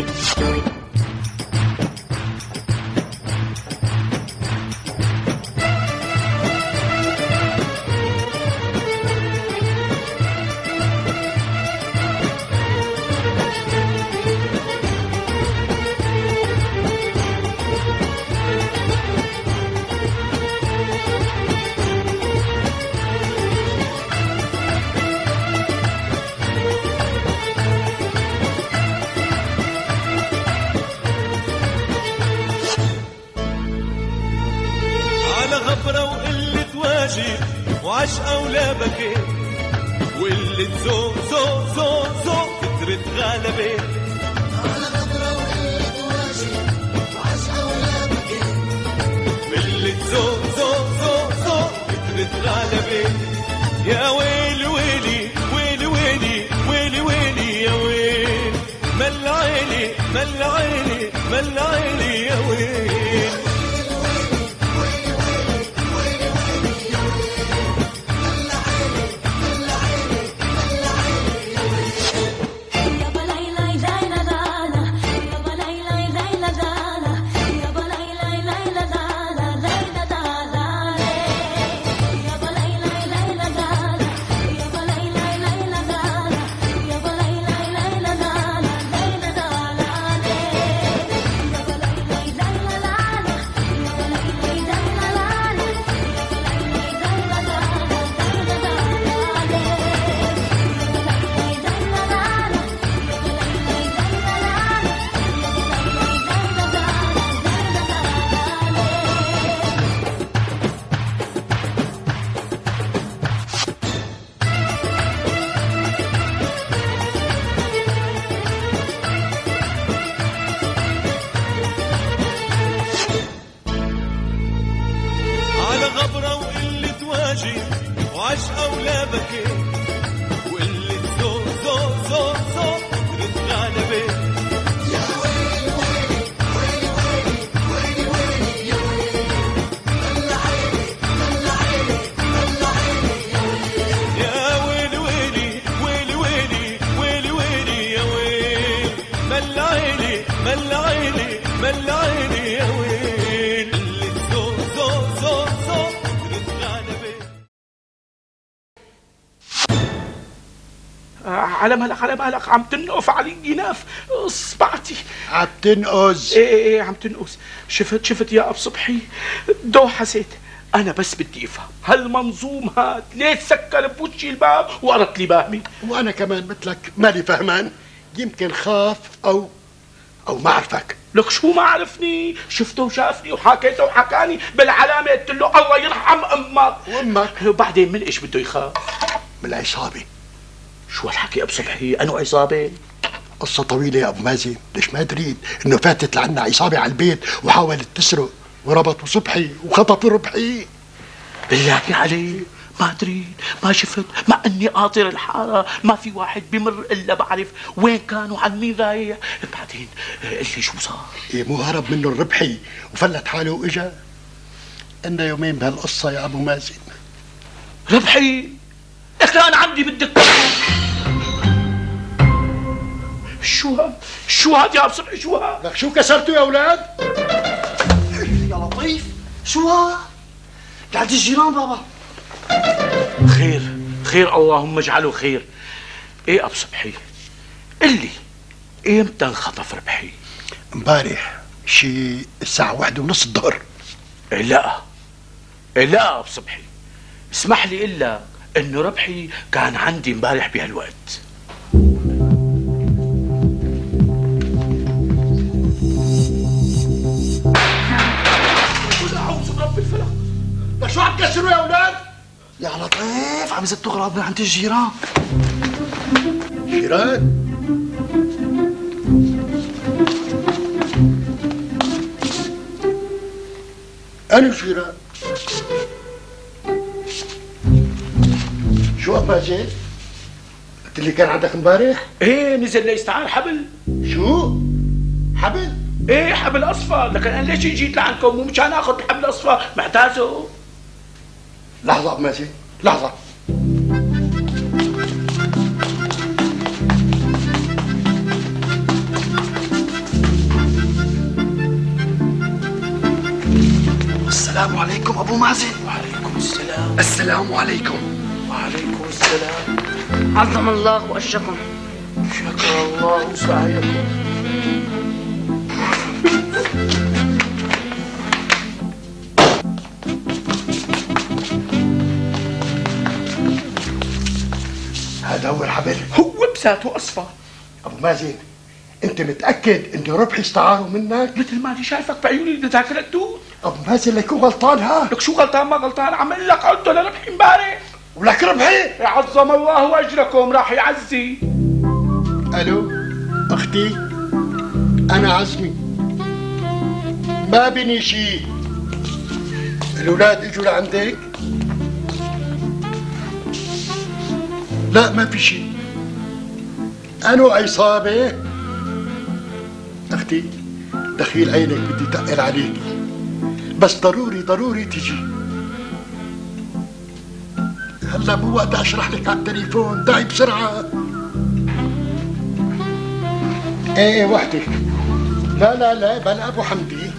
على على مالك على مالك عم تنقف علي جناف اصبعتي. عم تنقز. إيه إيه إيه عم تنقص شفت شفت يا أب صبحي؟ دو حسيت. أنا بس بدي افهم هالمنظوم هاد ليه تسكر بوجهي الباب وقرت لي باهمي؟ وأنا كمان مثلك مالي فهمان. يمكن خاف أو أو ما عرفك. لك شو ما عرفني شفته وشافني وحكيته وحكاني بالعلامة قلت له الله يرحم أمك. وامك وبعدين من إيش بده يخاف؟ من العصابة. شو هالحكي اب صبحي أنو عصابة؟ قصة طويلة يا أبو مازن. ليش ما تريد إنه فاتت لعنا عصابة على البيت وحاولت تسرق وربطوا صبحي وخطفوا ربحي؟ بالله علي ما تريد ما شفت مع أني قاطر الحارة ما في واحد بمر إلا بعرف وين كان وعن مين رايح. بعدين قل لي شو صار؟ إيه مو هرب منه الربحي وفلت حاله وإجا. إنا يومين بهالقصة يا أبو مازن. ربحي كان عندي بالدكان شو هاد؟ شو هاد يا ابو شو هاد؟ لك شو كسرتوا يا أولاد؟ يا لطيف شو ها؟ قاعد الجيران بابا. خير خير اللهم اجعله خير. إيه أبو صبحي؟ قل لي إمتى انخطف ربحي؟ امبارح شي الساعة واحدة ونص الظهر. إيه لا إيه لا أبو صبحي. اسمح لي إلا انه ربحي كان عندي امبارح بهالوقت. قل أعوذ برب الفلق. شو عم تكسروا يا أولاد؟ يا لطيف عم يزت تغرب من عند الجيران. جيران؟ أنا جيران. شو أبو مازن؟ قلت اللي كان عندك امبارح؟ إيه نزل ليستعار حبل. شو؟ حبل؟ إيه حبل أصفر. لكن أنا ليش جيت لعندكم مو مشان آخذ الحبل الاصفر محتاجه لحظة ماشي. لحظة. السلام عليكم أبو مازن. وعليكم السلام. السلام عليكم. وعليكم السلام. عظم الله أجركم شكر الله سعيكم. هذا هو بساته اصفر أبو مازن أنت متأكد انه ربحي استعاره منك؟ مثل ما أنا شايفك بعيوني اللي ذاكر الدود. أبو مازن ليكون غلطان ها؟ لك شو غلطان ما غلطان؟ عم أقول لك عدوا لربحي امبارح. ولك ربحي؟ عظم الله اجركم راح يعزي. ألو أختي أنا عزمي. ما بني شيء. الأولاد إجوا لعندك؟ لا ما في شيء. أنا عصابه أختي دخيل عينك بدي تقل عليك. بس ضروري ضروري تجي. هلا مو وقت أشرح لك على التليفون. دعي بسرعة. إيه إيه وحدك. لا لا لا بلا أبو حمدي.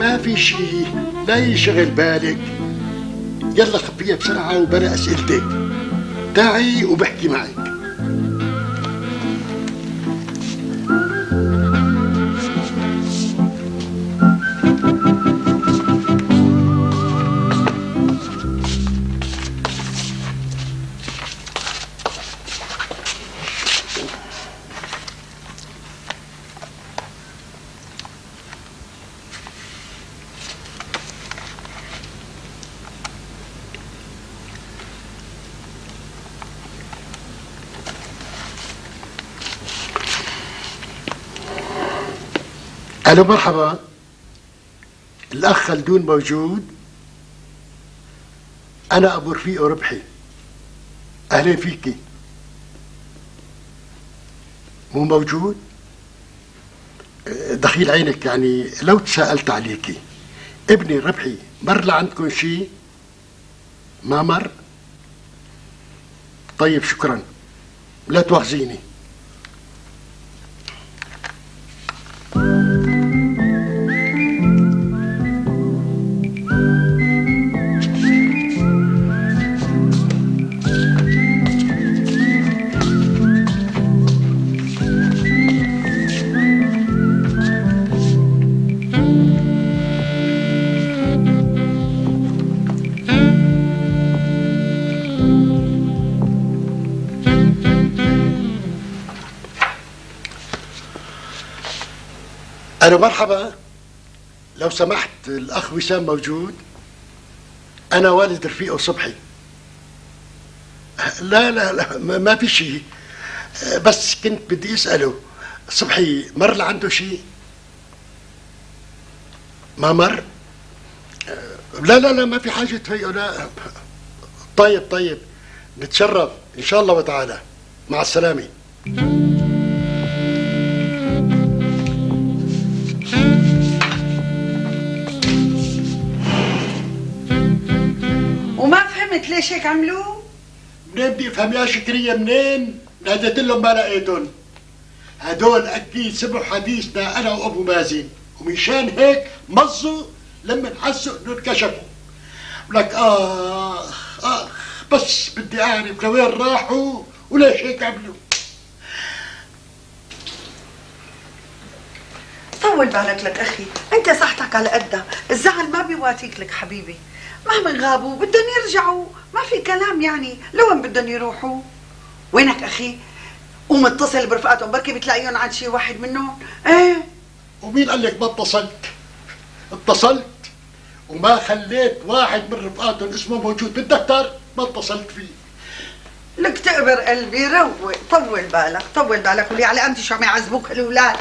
ما في شيء لا يشغل بالك. يلا خبيها بسرعة وبلا أسئلتك. تعي وبحكي معك ألو مرحبا. الأخ خلدون موجود. أنا أبو رفيق ربحي. أهلا فيكي. مو موجود؟ دخيل عينك يعني لو تساءلت عليكي. ابني ربحي مر لعندكم شيء؟ ما مر؟ طيب شكرا. لا تواخذيني. ألو مرحبا. لو سمحت الأخ وسام موجود. أنا والد رفيقه صبحي. لا لا لا ما في شيء. بس كنت بدي أسأله. صبحي مر لعنده شيء؟ ما مر؟ لا لا لا ما في حاجة تفيقه لا. طيب طيب. نتشرف إن شاء الله وتعالى. مع السلامة. ليش هيك عملوا منين بدي افهم يا شكرية منين؟ ناديت لهم ما لقيتهم هدول أكيد سمعوا حديثنا أنا وأبو مازن. ومشان هيك مزوا لما حسوا انه انكشفوا ولك آخ آخ بس بدي أعرف لوين راحوا وليش هيك عملوا. طول بالك لك أخي أنت صحتك على قدها. الزعل ما بيواتيك لك حبيبي. مهما غابوا بدهم يرجعوا. ما في كلام يعني. لوين بدهم يروحوا؟ وينك أخي؟ قوم اتصل برفقاتهم بركي بتلاقيهم عند شي واحد منهم. إيه؟ ومين قال لك ما اتصلت؟ اتصلت؟ وما خليت واحد من رفقاتهم اسمه موجود بالدفتر؟ ما اتصلت فيه. لك تقبر قلبي روق طول بالك طول بالك. ولي على انت شو عم يعذبوك الأولاد؟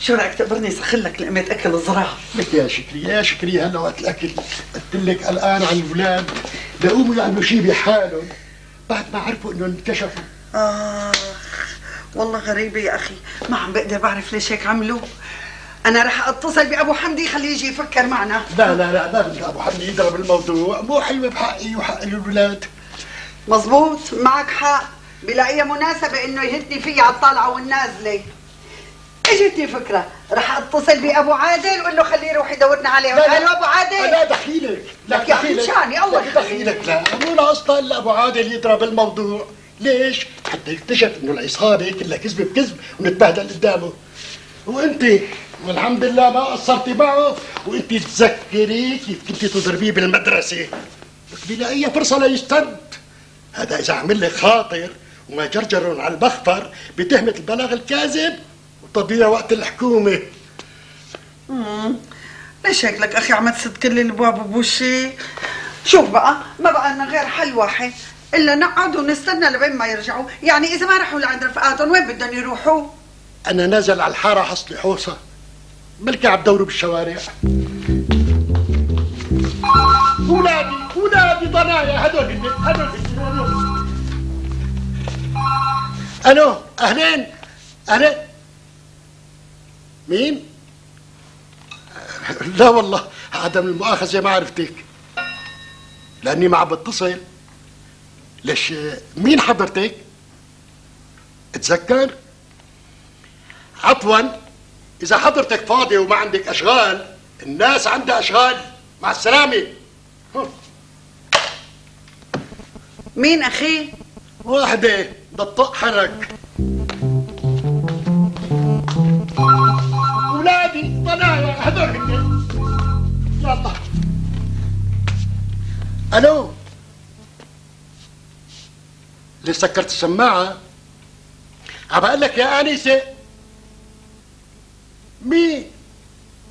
شو رأيك تقبرني سخن لك لقمه أكل الزراعه لك يا شكري يا شكري هلا وقت الأكل. قلت لك الآن على الأولاد لقوموا يعملوا شيء بحالهم. بعد ما عرفوا إنهم انكشفوا. آخ والله غريبة يا أخي. ما عم بقدر بعرف ليش هيك عملوا. أنا رح أتصل بأبو حمدي خليه يجي يفكر معنا. لا لا لا ما بدي أبو حمد يضرب الموضوع. مو حلوة بحقي وحق الأولاد. مزبوط معك حق. بلاقيها مناسبة إنه يهدني فيي على الطالعة والنازلة. أجتني فكرة. رح أتصل بأبو عادل وقول له خليه يروح يدورنا عليه. لا، لا. قال له أبو عادل. لا دخيلك. لك يا أخي مشاني أول لك دخيلك لا. مو ناقصنا الا أبو عادل يضرب الموضوع. ليش؟ حتى يكتشف إنه العصابة كلها كذب بكذب ونتبهدل قدامه. وأنت؟ والحمد لله ما قصرتي معه. وأنت تذكري كيف كنت تضربيه بالمدرسة. لك بلا اي فرصه ليستد هذا إذا عمل لك خاطر وما جرجرهم على المخفر بتهمة البلاغ الكاذب. وتضييع وقت الحكومة. ليش هيك لك أخي عم تسد كل الابواب بوشي شوف بقى ما بقى لنا غير حل واحد. إلا نقعد ونستنى لبين ما يرجعوا. يعني إذا ما راحوا لعند رفقاتهم وين بدهم يروحوا؟ أنا نازل على الحارة حصلي حوصة. ملكي عم دوروا بالشوارع. ولادي ولادي ضنايا. هدول هن هدول هن ألو أهلين. أهلين. مين؟ لا والله عدم المؤاخذة ما عرفتك. لأني ما عم بتصل. ليش؟ مين حضرتك؟ اتذكر؟ عفوا إذا حضرتك فاضي وما عندك أشغال الناس عندها أشغال. مع السلامة. مين أخي؟ واحدة بتطق حرك. هن يلا ألو؟ ليش سكرت السماعة؟ عم لك يا آنسة مين؟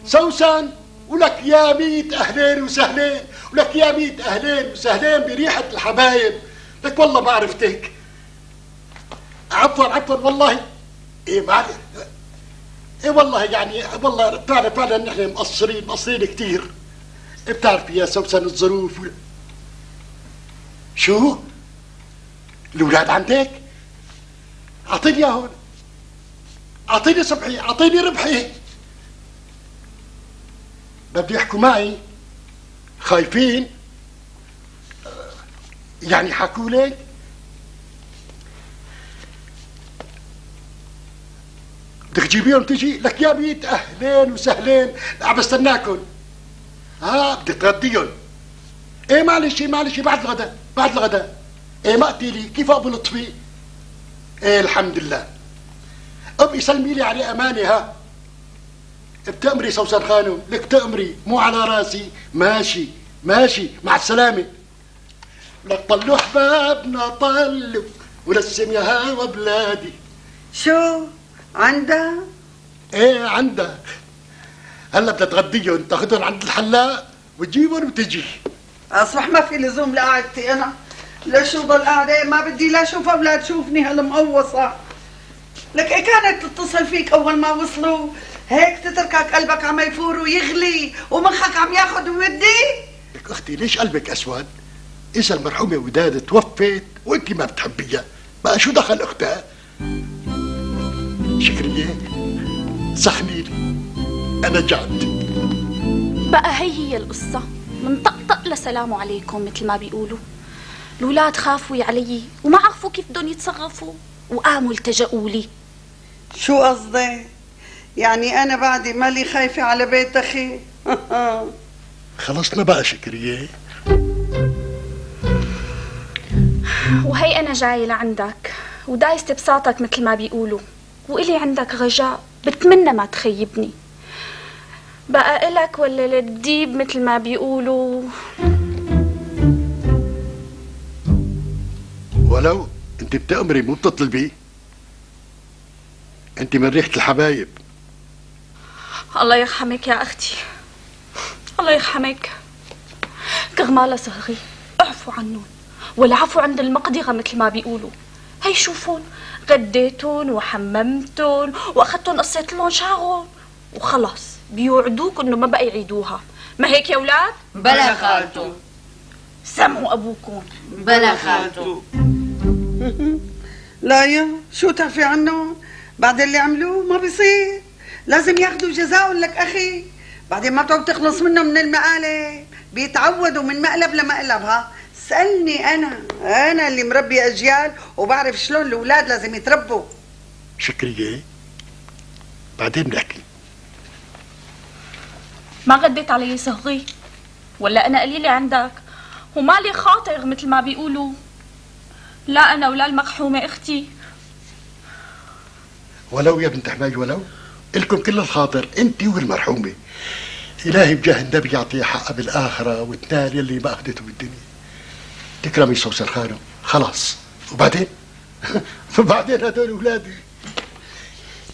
سوسن ولك يا ميت أهلين وسهلين ولك يا ميت أهلين وسهلين بريحة الحبايب. لك والله ما عرفتك. عفوا عفوا والله. إيه ما إيه والله يعني والله فعلا فعلا نحن مقصرين مقصرين كثير بتعرف يا سوسن الظروف. شو؟ الأولاد عندك؟ أعطيني اياهم أعطيني صبحي أعطيني ربحي بده يحكوا معي خايفين يعني حكوا لك بدك تجيبيهم تجي لك يا بيت أهلين وسهلين. عم بستناكم ها بدك تغديهم. إيه معلش معلش بعد الغداء بعد الغداء. إيه ما لي كيف أبو لطفي؟ إيه الحمد لله. امي سلمي لي عليه امانه ها؟ بتأمري سوسن خانم؟ لك تأمري مو على راسي. ماشي ماشي مع السلامة. لك طلوا احبابنا طلوا ولسم يا هوا بلادي. شو؟ عندها إيه عندها هلا بدها تغديهم تاخذهم عند الحلاق وتجيبهم وتجي. أصبح ما في لزوم لقعدتي أنا. لشو ضل قاعدة ما بدي لا أشوف أولاد شوفني هالمقوصة. لك إيه كانت تتصل فيك أول ما وصلوا؟ هيك تتركك قلبك عم يفور ويغلي ومخك عم ياخد ويدي لك أختي ليش قلبك أسود؟ إذا المرحومة وداد توفت وانت ما بتحبيها. بقى شو دخل أختها؟ شكرية سخني لي أنا جعت. بقى هي هي القصة. من طقطق لسلام عليكم مثل ما بيقولوا. الولاد خافوا علي وما عرفوا كيف بدهم يتصرفوا وقاموا التجأوا لي. شو قصدي؟ يعني أنا بعدي مالي خايفة على بيت أخي. خلصنا بقى شكرية وهي أنا جاية لعندك ودايسة بساطك مثل ما بيقولوا. وإلي عندك رجاء بتمنى ما تخيبني. بقى إلك ولا للديب مثل ما بيقولوا. ولو أنت بتأمري مو بتطلبي. أنت من ريحة الحبايب. الله يرحمك يا أختي. الله يرحمك. كرمالة صغري اعفوا عنهم والعفو عند المقدرة مثل ما بيقولوا. هي شوفون غديتون وحممتون واخدتون قصيت لهم شعرهم وخلص بيوعدوك إنه ما بقى يعيدوها. ما هيك يا أولاد؟ بلا خالته سمعوا أبوكم. بلا خالته لا يا شو تعفي عنهم؟ بعد اللي عملوه ما بيصير. لازم ياخذوا جزاءهم لك أخي. بعدين ما بتعود تخلص منهم من المقالب بيتعودوا من مقلب لمقلب ها سألني أنا أنا اللي مربي أجيال وبعرف شلون الأولاد لازم يتربوا. شكرية بعدين بنحكي ما غديت علي صهري ولا أنا قليلة عندك؟ ومالي خاطر مثل ما بيقولوا. لا أنا ولا المقحومة أختي. ولو يا بنت حماي ولو. إلكم كل الخاطر أنت والمرحومة. إلهي بجاه النبي يعطيه حقها بالآخرة وتنال يلي ما أخذته بالدنيا. تكرمي سوسر خانم خلاص. وبعدين؟ وبعدين هدول أولادي.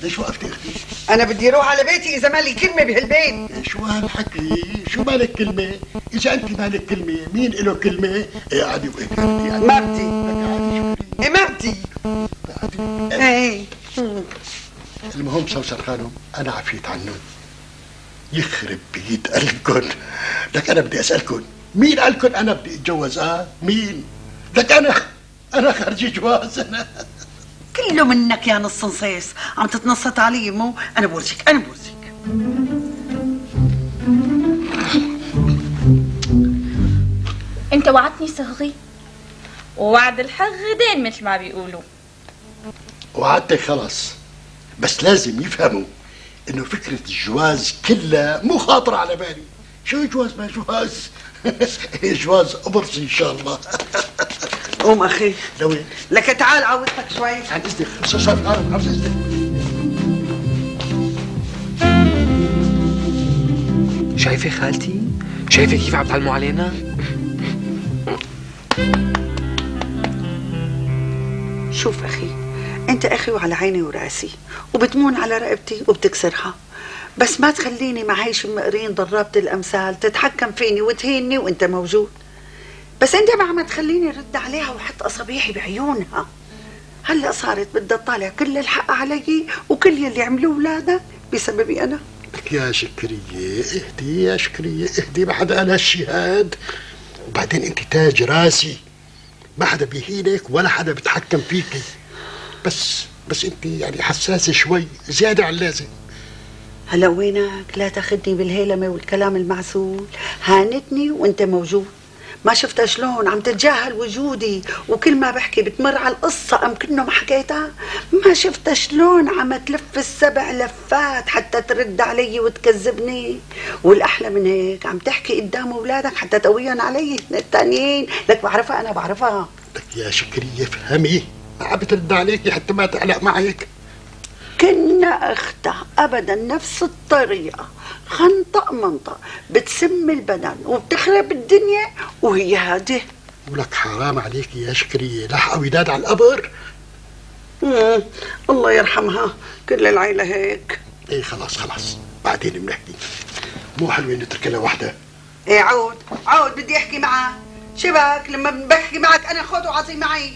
ليش وقفتي أختي؟ أنا بدي أروح على بيتي إذا مالي كلمة بهالبيت. شو هالحكي؟ شو مالك كلمة؟ إذا أنت مالك كلمة، مين له عادي إيه ما بدي عادي إيه. المهم سوسن خانم أنا عفيت عنهم. يخرب بيت قلبكم لك أنا بدي أسألكم مين قالكم أنا بدي أتجوز آه؟ مين؟ لك أنا أنا خارجي جواز أنا. كله منك يا نص نصيص. عم تتنصت علي مو؟ أنا بورجيك أنا بورجيك. أنت وعدتني صهري ووعد الحق غدين مثل ما بيقولوا. وعدتك خلاص. بس لازم يفهموا إنه فكرة الجواز كلها مو خاطرة على بالي. شو جواز ما جواز؟ جواز قبرص إن شاء الله. قوم أخي. لوين؟ لك تعال عوضتك شوي. عن إذنك. صار؟ عن إذنك. شايفة خالتي؟ شايفة كيف عم تعلموا علينا؟ شوف أخي أنت أخي وعلى عيني ورأسي وبتمون على رقبتي وبتكسرها. بس ما تخليني مع هيش المقرين ضرابة الأمثال تتحكم فيني وتهيني وأنت موجود. بس أنت ما عم تخليني رد عليها وأحط اصابيحي بعيونها. هلأ صارت بدها تطالع كل الحق علي وكل يلي عملوه اولادك بسببي أنا. لك يا شكرية اهدي يا شكرية اهدي. ما حدا قال هالشي هاد. وبعدين أنت تاج راسي. ما حدا بيهينك ولا حدا بيتحكم فيكي. بس بس أنت يعني حساسة شوي زيادة عن اللازم. هلا وينك؟ لا تاخدني بالهيلمة والكلام المعسول. هانتني وانت موجود. ما شفتها شلون؟ عم تتجاهل وجودي. وكل ما بحكي بتمر على القصة أم كنه ما حكيتها. ما شفتها شلون عم تلف السبع لفات حتى ترد علي وتكذبني. والأحلى من هيك عم تحكي قدام أولادك حتى تقويهم علي التانيين. لك بعرفها أنا بعرفها. لك يا شكرية فهمي. ما عم بترد عليكي حتى ما تعلق معك. كنا اختها ابدا نفس الطريقة. خنطق منطق بتسم البدن وبتخرب الدنيا وهي هذه ولك حرام عليكي يا شكرية لحقة وداد على القبر. مم، الله يرحمها كل العيلة هيك. إيه خلاص خلاص. بعدين بنحكي. مو حلوة نترك لها وحدة؟ إيه عود. عود بدي أحكي معك. شبك لما بحكي معك أنا خذ وعطي معي.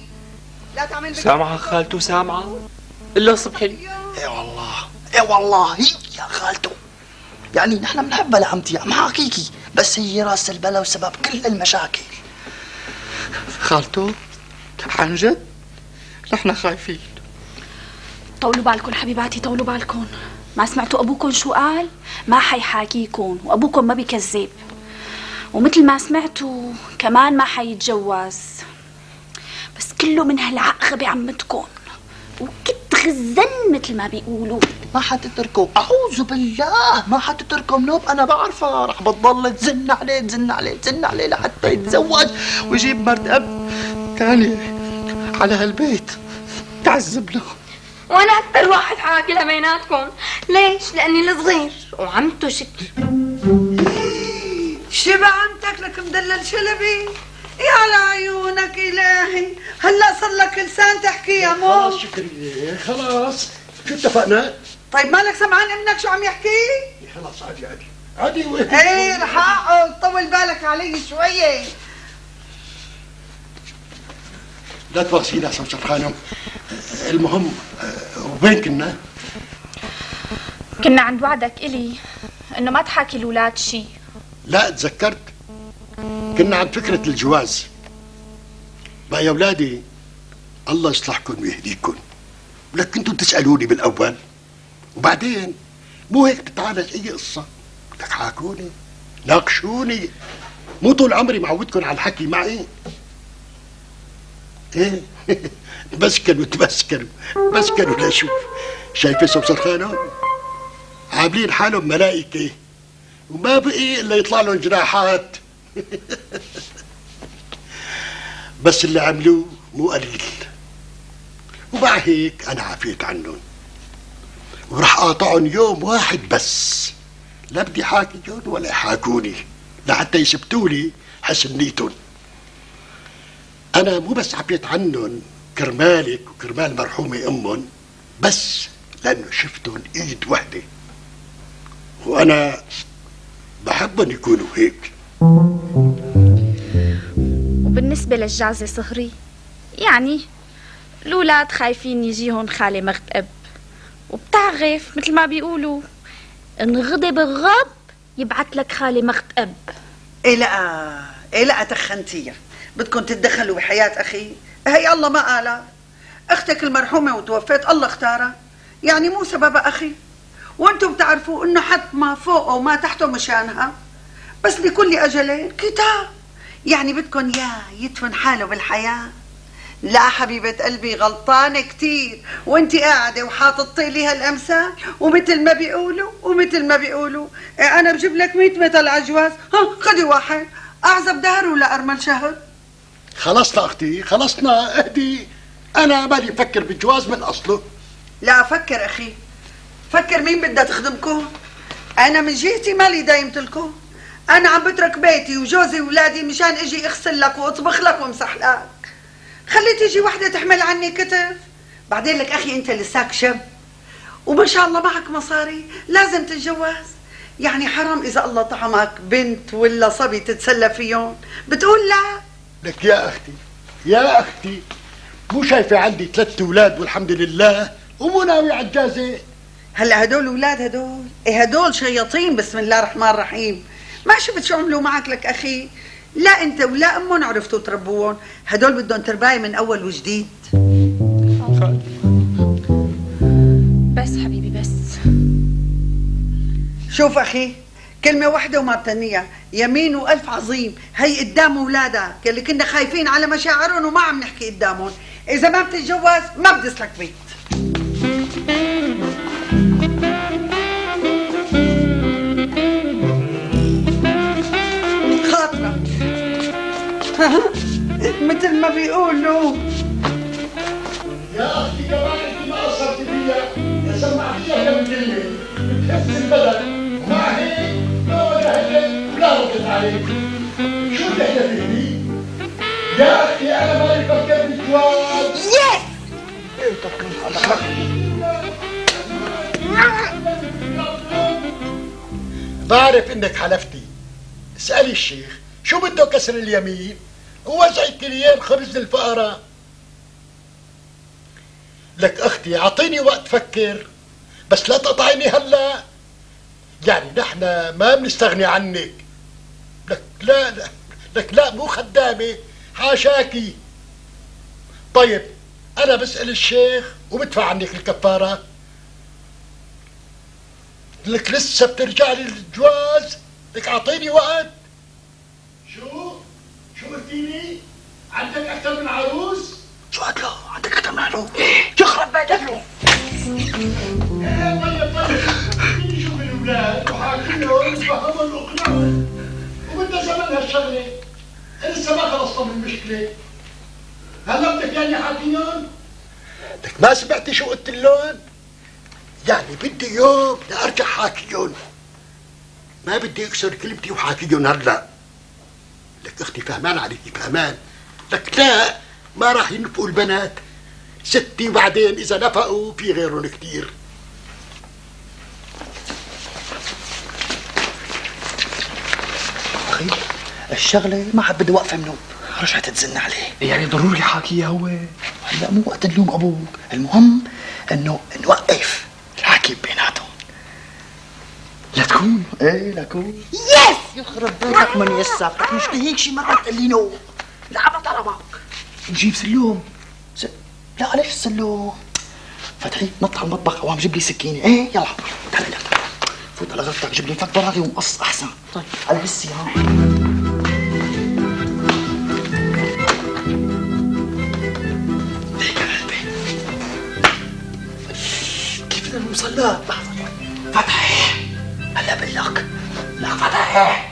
لا تعمل بدي سامعة خالته سامعة؟ إلا صبحي. إيه والله إيه والله هي يا خالته يعني نحن بنحبها لعمتي عم حاكيكي. بس هي راس البلا وسبب كل المشاكل. خالته عن جد؟ نحن خايفين. طولوا بالكم حبيباتي طولوا بالكم ما سمعتوا ابوكم شو قال؟ ما حيحاكيكم وابوكم ما بيكذب ومثل ما سمعتوا كمان ما حيتجوز. بس كله من هالعقبة عمتكم وكت غزن مثل ما بيقولوا. ما حتتركه أعوذ بالله. ما حتتركه منوب أنا بعرفها رح بتضل تزن عليه تزن عليه تزن عليه لحتى يتزوج ويجيب مرت أب تاني على هالبيت. تعذب له. وأنا أكثر واحد حاكي لبيناتكم. ليش؟ لأني الصغير وعمته شكل. شبع عمتك لك مدلل شلبي. يا على عيونك إلهي. هلا صار لك لسان تحكي يا مو. خلاص شكرية خلاص شو اتفقنا؟ طيب مالك سمعان ابنك شو عم يحكي؟ إيه خلاص عادي عادي. عادي وين؟ إيه رح أقعد. طول بالك علي شوية. لا يا سمسم خانم. المهم وين كنا؟ كنا عند وعدك إلي إنه ما تحاكي الولاد شي. لا تذكرت. كنا عند فكرة الجواز. بقى يا أولادي الله يصلحكم ويهديكم. لك كنتوا تسألوني بالأول وبعدين مو هيك بتتعالج أي قصة؟ لك حاكوني ناقشوني؟ مو طول عمري معودكم على الحكي معي؟ إيه؟ بسكنوا تبسكنوا بسكنوا لشوف شايفة سمسر خانم عاملين حالهم ملائكة. وما بقي إلا يطلع لهم جناحات. بس اللي عملوه مو قليل. ومع هيك أنا عفيت عنهم. ورح قاطعهم يوم واحد بس. لا بدي حاكيهم ولا يحاكوني. لحتى يثبتوا حسن نيتهم. أنا مو بس عفيت عنهم كرمالك وكرمال مرحومة أمهم بس لأنه شفتهم إيد وحدة. وأنا بحبهم يكونوا هيك. وبالنسبة للجعزة صهري يعني الأولاد خايفين يجيهم خالي مغتقب وبتعرف مثل ما بيقولوا إن غضب الرب يبعت لك خالي مغتقب إيه لا إيه لا تخنتيها بدكم تتدخلوا بحياة أخي؟ هي الله ما قالها. أختك المرحومة وتوفيت الله اختارها. يعني مو سبب أخي. وأنتم بتعرفوا إنه حتى ما فوقه وما تحته مشانها. بس لكل أجل كتاب. يعني بدكم يا يدفن حاله بالحياة. لا حبيبة قلبي غلطانة كتير. وانت قاعدة وحاططي لي هالأمثال. ومثل ما بيقولوا ومثل ما بيقولوا. إيه أنا بجيب لك 100 مثل عجواز. ها خدي واحد. أعزب دهر ولا أرمل شهر؟ خلصنا أختي خلصنا اهدي. أنا مالي مفكر بالجواز من أصله. لا أفكر أخي. فكر مين بدها تخدمكم؟ أنا من جهتي مالي دايمتلكم أنا عم بترك بيتي وجوزي وولادي مشان إجي أغسل لك وأطبخ لك وأمسح لك. خلي تيجي وحدة تحمل عني كتف. بعدين لك أخي أنت لساك شاب وما شاء الله معك مصاري. لازم تتجوز. يعني حرام إذا الله طعمك بنت ولا صبي تتسلى فيهم. بتقول لا. لك يا أختي يا أختي مو شايفة عندي ثلاث أولاد والحمد لله ومو ناوي على الجازة؟ هلا هدول أولاد هدول. إيه هدول شياطين بسم الله الرحمن الرحيم. ما شفت شو عملوا معك لك أخي؟ لا أنت ولا أمهم عرفتوا تربوهم. هدول بدهم ترباية من أول وجديد. بس حبيبي بس. شوف أخي كلمة واحدة وما بتنيها. يمين وألف عظيم. هي قدام أولادك. يلي كنا خايفين على مشاعرهم وما عم نحكي قدامهم. إذا ما بتتجوز ما بدسلك بيت. مثل ما بيقولوا. يا أختي كمان انت ما قصرتي فيا يا سمعتيها كم كلمه بتحس البدن ومع هيك لا ولا هلك ولا ردت عليك. شو اللي إحنا فيه؟ يا أختي أنا مالي فكر بالجواز يس بعرف إنك حلفتي. اسألي الشيخ شو بده كسر اليمين؟ هو زي كليين خبز الفقراء. لك أختي أعطيني وقت فكر بس لا تقطعيني هلا. يعني نحن ما بنستغني عنك. لك لا, لا لك لا مو خدامة حاشاكي. طيب أنا بسأل الشيخ وبدفع عنك الكفارة. لك لسه بترجع لي الجواز؟ لك أعطيني وقت. شو؟ شو عندك أكثر من عروس؟ شو قال له عندك أكثر من عروس. يخرب بيتك له إيه طيب طيب قلتيني شو بالاولاد وحاكيهم وفهمهم واقنعهم وبدنا زمن هالشغلة؟ لسه ما خلصنا من المشكلة. هلا بدك يعني حاكيهم لك ما سمعتي شو قلت لهم؟ يعني بدي يوم لارجع حاكيهم ما بدي أكسر كلمتي وحاكيهم هلا. لك أختي فهمان عليكي فهمان. لك لا ما راح ينفقوا البنات. ستي وبعدين إذا نفقوا في غيرهم كتير. أخي الشغلة ما حد بدي وقفة منهم رجعت تزن عليه. يعني ضروري حاكيها هو؟ هلا مو وقت نلوم أبوك. المهم إنه نوقف الحكي بيناتهم. لتكون إيه لكون yes يخرب بيتك من yes ك مش هيك شي مرة تقول لي no لا ما طلبك. نجيب سلوم. س... لا ليش السلوم؟ فتحي نط على المطبخ. أو عم جيب لي سكينة. إيه يلا. تعال تعال فوت على غرفتك. جيب لي فك براغي ومقص أحسن. طيب. على هسي ها. لها؟ لحظه فتحي. هلا بقول لك. لك فتحي.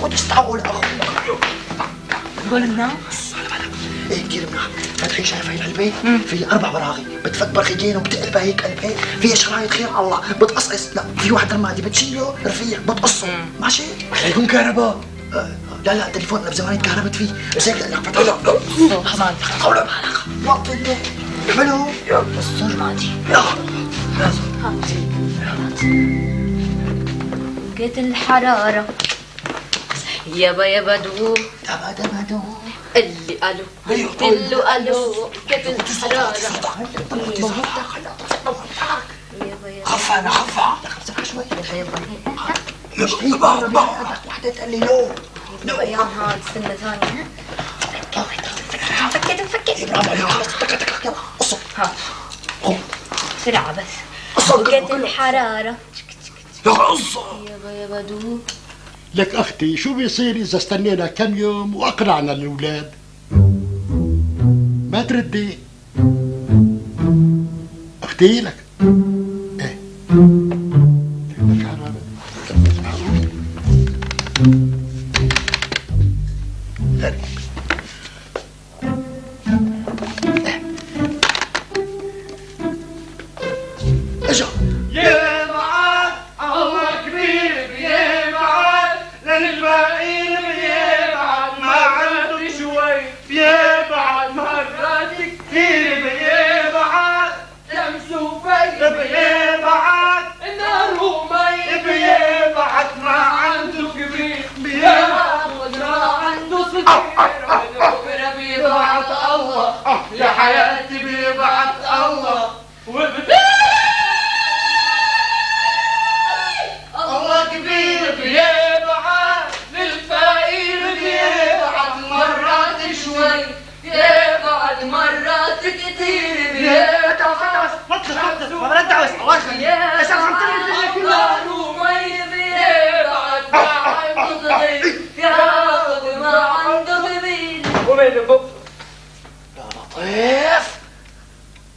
فوت استعول أخوك قول الناس إيه كثير منيح فتحي شايف هاي العلبه في أربع براغي. بتفك برخيتين وبتقلبها هيك قلبين فيها شرايط خير الله. بتقصقص. لا في واحد رمادي بتشيله رفيع. بتقصه. ماشي؟ عليكم كهرباء. آه، لا لا تليفون أنا بزمان تكهربت فيه. بس هيك لك فتحي حمان حول بالك. وقت انت حلو؟ الصور ماضي يلا. قد الحرارة. يابا يابا دو دبا دبا دو اللي قالوا قلت له قالوا قد الحرارة يابا يابا خف أنا خف لك بسرعة شوي تقول لي لو يابا يا هاد استنى ثانية ها فكيت فكيت برافو يلا ها بسرعة بس الحرارة يا قصه يابا يابا دو لك أختي شو بيصير إذا استنينا كم يوم وأقنعنا الأولاد؟ ما تردي. أختي لك. إيه. لك حرارة.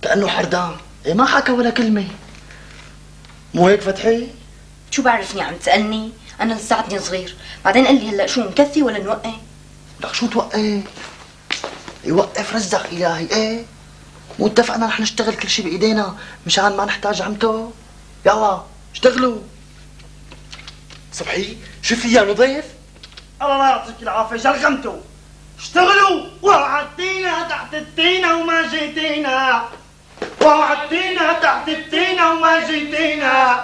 كأنه حردان. إيه ما حكى ولا كلمة. مو هيك فتحي؟ شو بعرفني عم تسألني؟ أنا لساتني صغير. بعدين قال لي هلأ شو نكفي ولا نوقع لك شو توقف؟ يوقف رزق إلهي. إيه؟ مو اتفقنا رح نشتغل كل شيء بإيدينا. مشان ما نحتاج عمته؟ يلا اشتغلوا. صبحي شوفي يا نظيف؟ الله لا يعطيك العافية شلغمتوا اشتغلوا. وعدينا تحت التينة وما جيتينا. وعدينا تحت التينة وما جيتينا.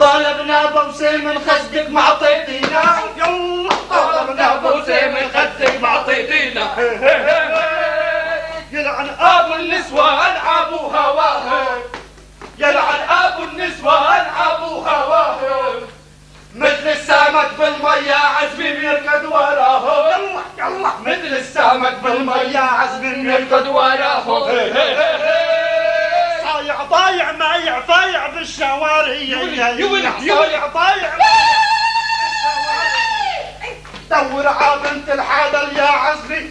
طلبنا بوسة من خدك ما عطيتينا طلبنا بوسة من خدك ما عطيتينا يلعن أبو النسوان أبو هواهم يلعن أبو النسوان أبو هواهم مثل السمك بالمية عزمي بيركض وراهم. مثل السمك بالمية عزمي بيركض وراهم. صايع ضايع مايع فايع بالشوارع. يا صايع ضايع دور على بنت الحلال يا عزمي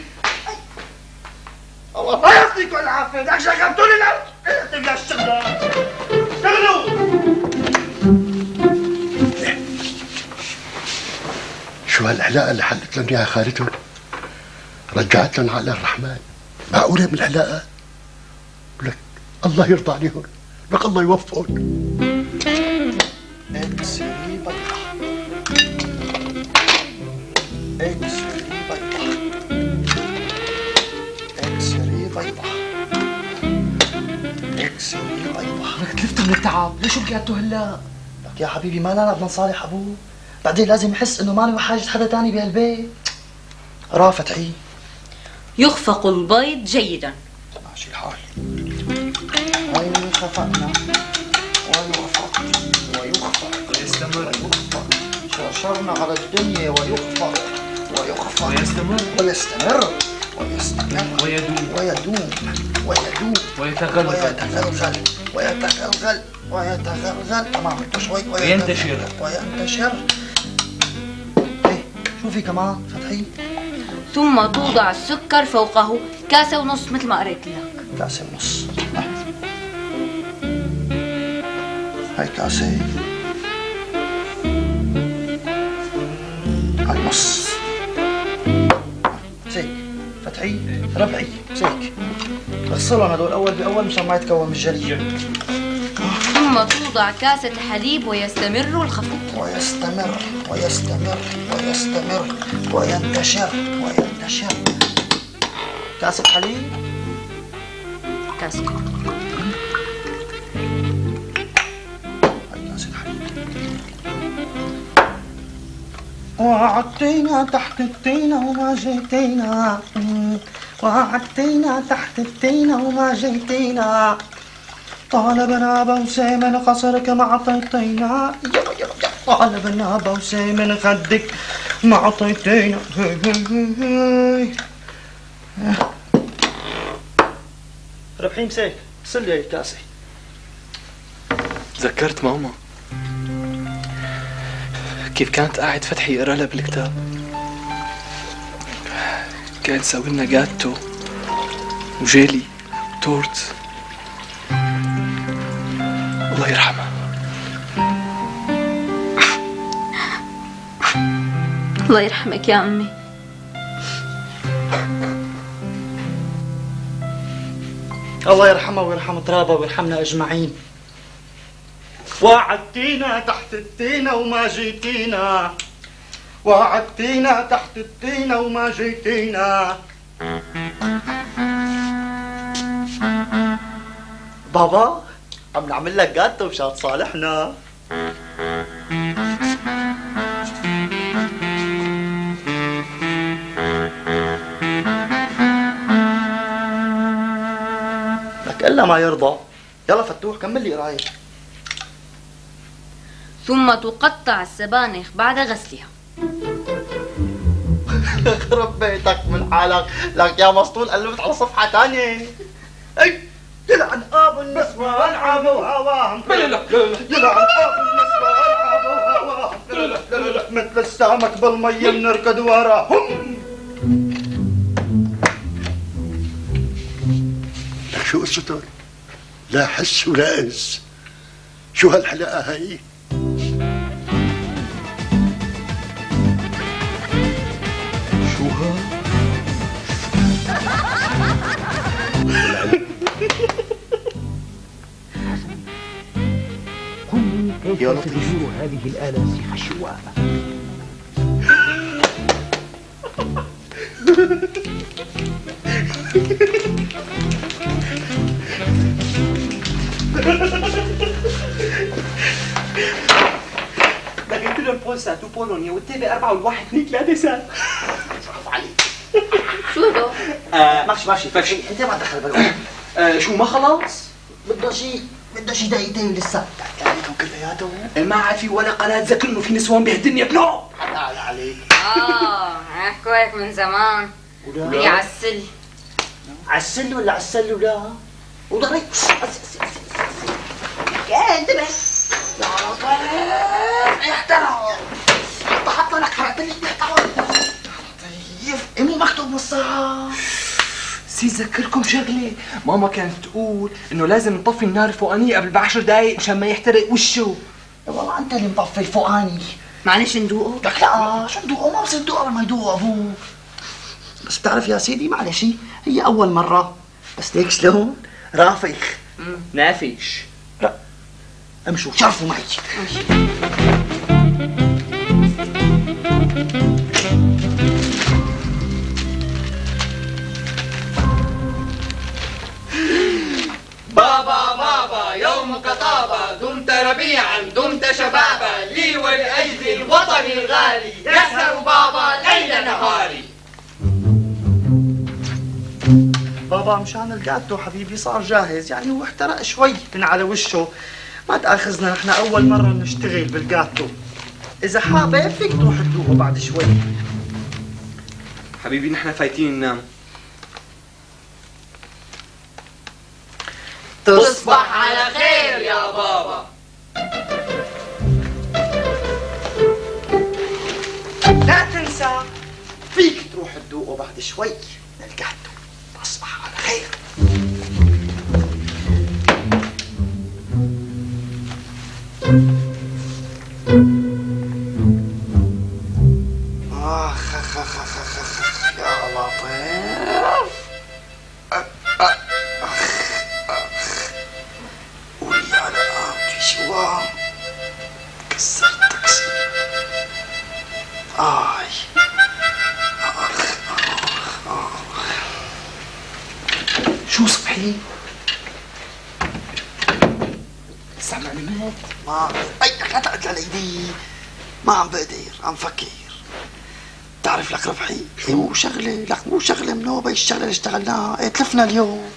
الله يعطيكم العافية. داك شغلتوا لي الأرض اكتب يا الشغلة. اشتغلوا شو هالعلاقة اللي حلت لهم اياها خالتهم؟ رجعت لهم عقل الرحمن. معقولة من العلاقة؟ الله يرضى عليهم لك الله يوفقهم اكسري بيضة اكسري بيضة اكسري بيضة اكسري بيضة لك تلفت من التعب ليش رجعتوا هلا؟ لك يا حبيبي ما لنا بدنا نصالح ابوه بعدين لازم يحس إنه ماني بحاجة حدا تاني بهالبيت. راه فتحي يخفق البيض جيدا. ماشي الحال. خفقنا ويخفق ويخفق ويستمر. ويخفق شرشرنا على الدنيا ويخفق ويخفق ويستمر. ويستمر. ويستمر. ويدوم. ويدوم. ويدوم. ويتغلغل. ويتغلغل. ويتغلغل. ويتغلغل. تمام انت شوي وينتشر. وينتشر. إيه شو في كمان فتحي؟ ثم توضع السكر فوقه كاسة ونص مثل ما قريت لك. كاسة ونص. هيك عصاي على النص هيك فتحية ربعية هيك غسلهم هدول أول بأول مشان ما يتكون الجلي ثم توضع كاسة حليب ويستمر الخفق ويستمر ويستمر ويستمر وينتشر وينتشر. كاسة حليب. كاسة. وعدتينا تحت التينة وما جيتينا. وعدتينا تحت التينة وما جيتينا. طالبنا بوسة من قصرك ما عطيتينا طالبنا بوسة من خدك ما عطيتينا. ربحي مساك سلي هاي الكاسة تذكرت ماما؟ كيف كانت قاعد فتحي يقرأ لها بالكتاب؟ كانت تسوي لنا جاتو وجيلي وتورت. الله يرحمها. الله يرحمك يا أمي. الله يرحمها ويرحم ترابها ويرحمنا أجمعين. وعدتينا تحت التينة وما جيتينا. وعدتينا تحت التينة وما جيتينا. بابا عم نعمل لك جاتو مشان تصالحنا لك إلا ما يرضى. يلا فتوح كمل لي قرايه ثم تقطع السبانخ بعد غسلها. خرب بيتك من حالك لك يا مسطول قلبت على صفحة تانية. يلعن آب النسوان عابوا هواهم لا لا لا يلعن آب النسوان عابوا هواهم لا لا لا لا مثل السمك بالمية بنركض وراهم لك شو قصتك؟ لا حس ولا أنس. شو هالحلقة هاي؟ يا لطيف. هذه الآلة الشوامة لكن كلهم بولسات وبولونيا والتابع أربعة والواحد اثنين ثلاثة سات شو هدول؟ آه ماشي ماشي. فتحي انت ما تدخل بالك آه شو ما خلاص؟ بده شيء بده شيء دقيقتين لسه. كلياتهم ما عاد في ولا قناة ذكر إنه في نسوان بهالدنيا بنو تعال عليك. آه احكوا هيك من زمان. ولا؟ يعسل عسل. ولا عسل ولا؟ وضري يا انتبه يا لطيف احترم حط حط لك حرقت لي لطيف إيه مو مكتوب نصها. سي ذكركم شغلة ماما كانت تقول إنه لازم نطفي النار الفوقانية قبل بعشر دقايق مشان ما يحترق وشه. والله أنت اللي مطفي الفوقاني. معلش ندوقه؟ لك لا شو ندوقه. ما بصير ندوقه قبل ما يدوق أبوك بس بتعرف يا سيدي معلش هي أول مرة. بس ليك شلون؟ رافخ نافش امشوا شرفوا معي. طابا دمت ربيعا دمت شبابا لي ولأجل الوطن الغالي يسهر بابا ليل نهاري. بابا مشان الجاتو حبيبي صار جاهز يعني هو احترق شوي من على وشه. ما تأخذنا نحن أول مرة نشتغل بالجاتو إذا حابب فيك تروح تدوقه بعد شوي. حبيبي نحن فايتين ننام تصبح على خير يا بابا لا تنسى فيك تروح تدوقه بعد شوي نلقاته تصبح على خير آخ آخ آخ آخ آخ يا لطيف ما أي لا تقعد على إيدي. ما عم بقدر عم فكر. تعرف لك ربحي؟ مو شغلة؟ لك مو شغلة منوبة الشغلة اللي اشتغلناها؟ إيه تلفنا اليوم.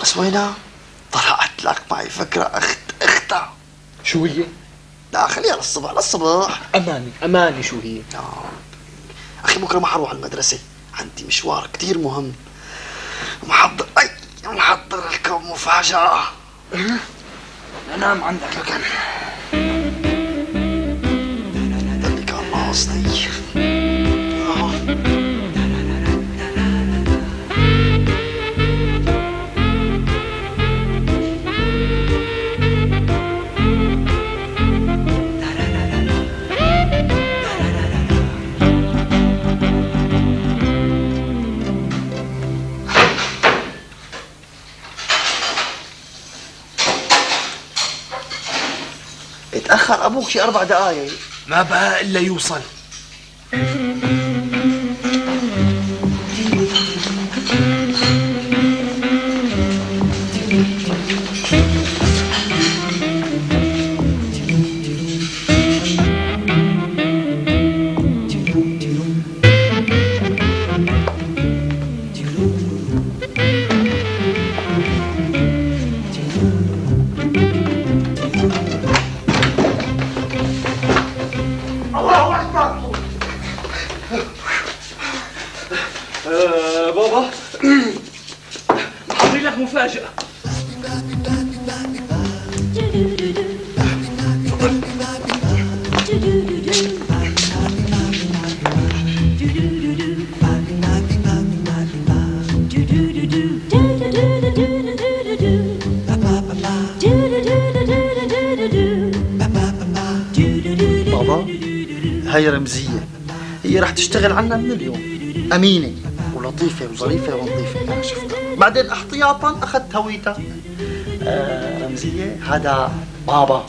بس وينها؟ طلعت لك معي فكرة اخت أختها. شو هي؟ لا خليها للصبح للصبح أماني. أماني شو هي؟ أخي بكرة ما حروح على المدرسة. عندي مشوار كتير مهم. محضر أي محضر لكم مفاجأة. نام عندك مكان ضلك الله قصدي اتأخر أبوك شي أربع دقايق. ما بقى إلا يوصل. تشتغل عنا من اليوم. أمينة ولطيفة وظريفة ونظيفة. أنا شفتها. بعدين احتياطا أخذت هويتها. آه رمزية. هذا بابا.